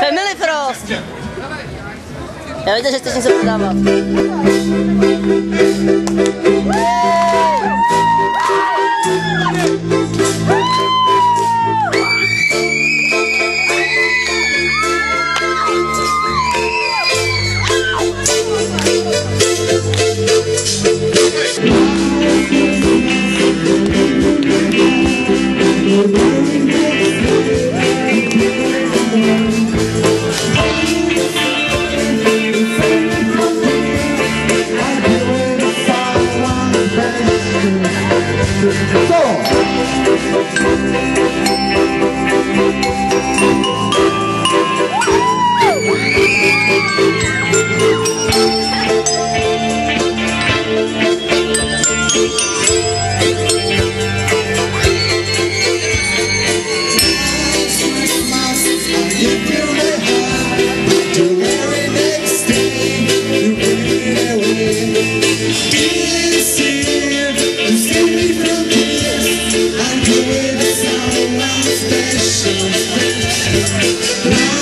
Family Frost! Já víte, že jste se podávat. Música Yeah. you.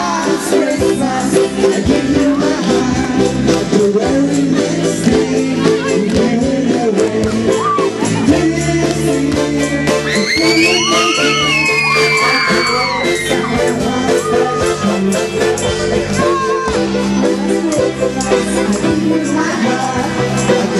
Use my love.